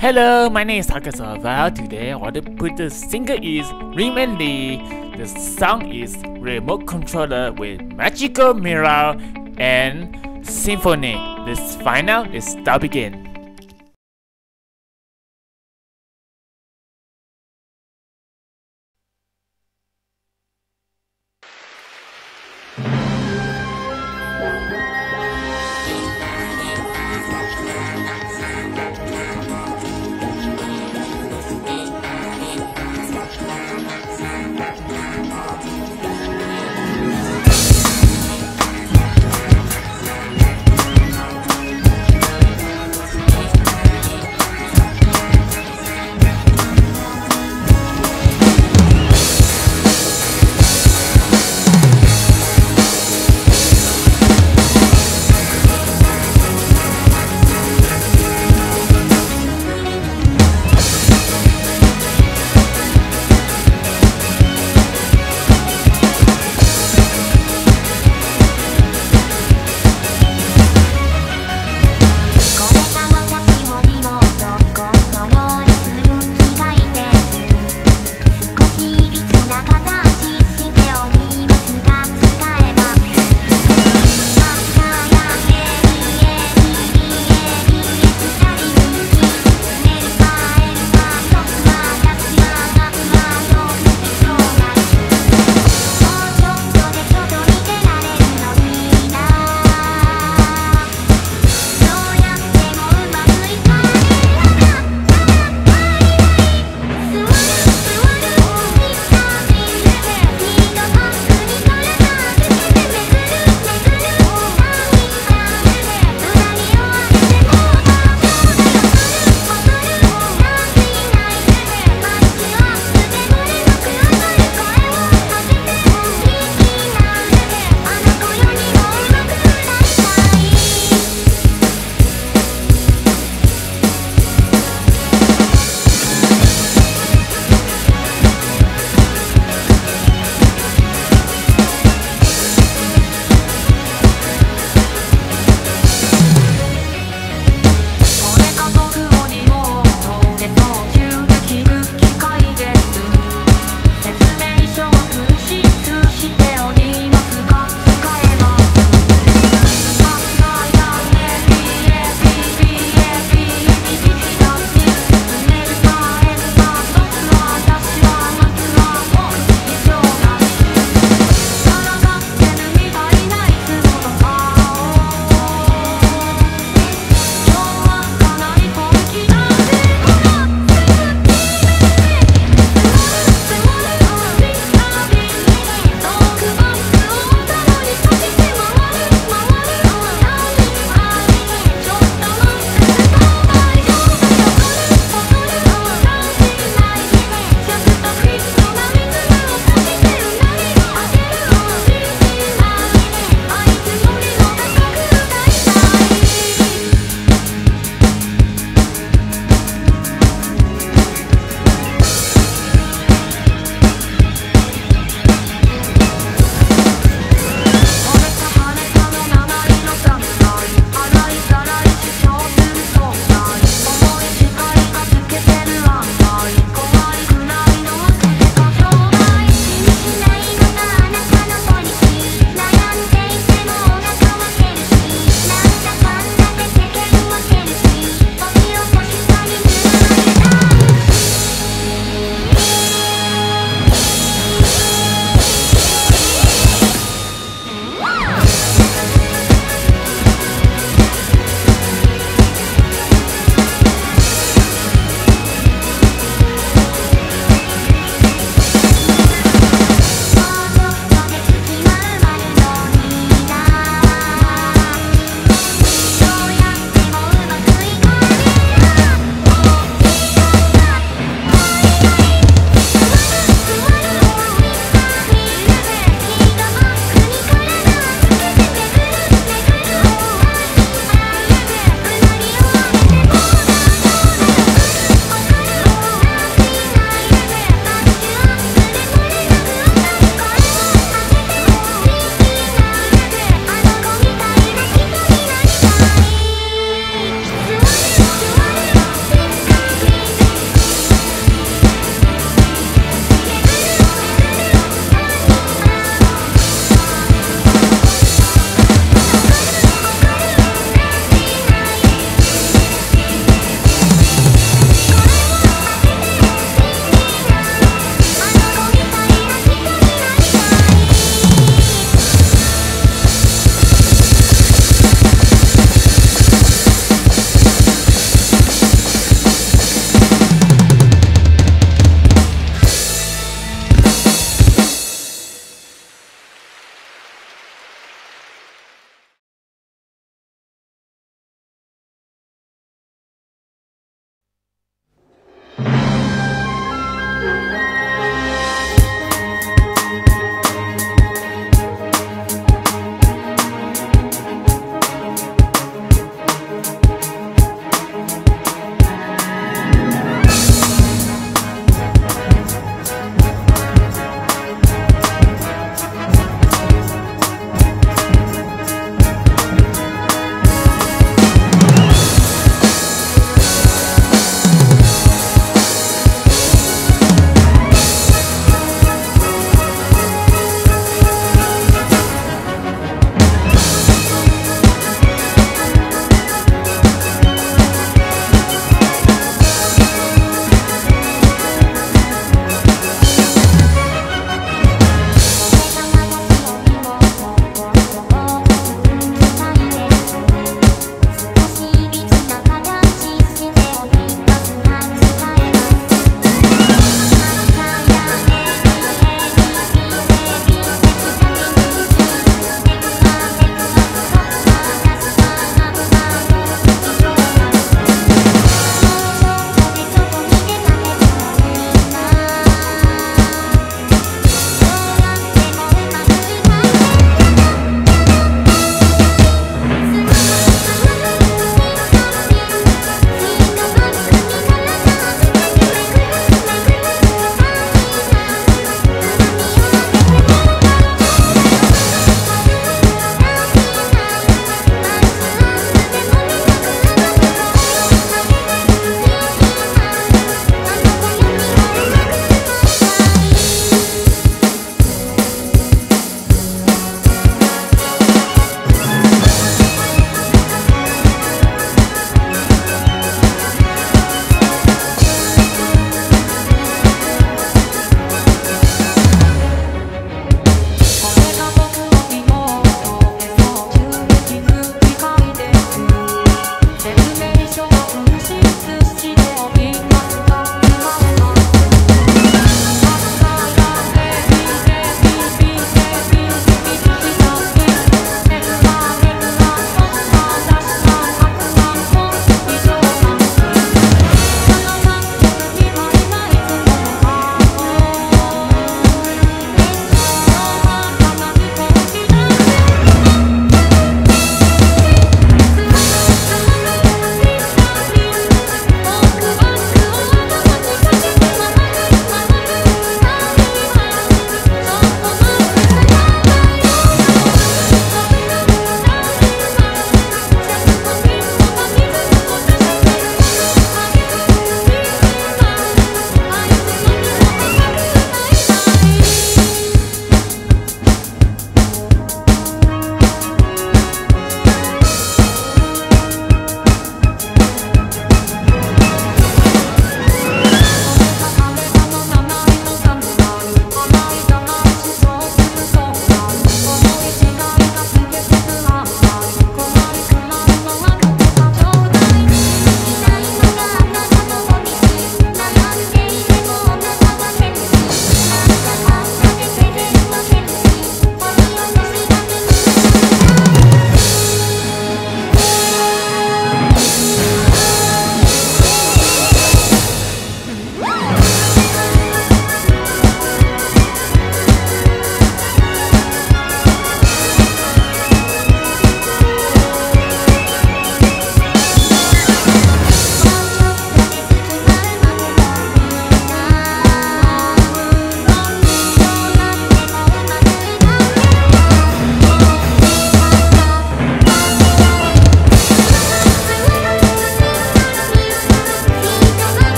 Hello, my name is Takasava. Today I want to put the singer is Remedy. The song is Remote Controller with Magical Mirai and Symphony. Let's find out. Let's start begin.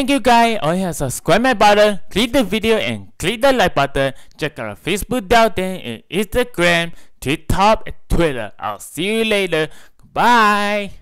Thank you guys. Oh yeah, subscribe my button, click the video and click the like button. Check out our Facebook there and Instagram, TikTok, and Twitter. I'll see you later. Bye.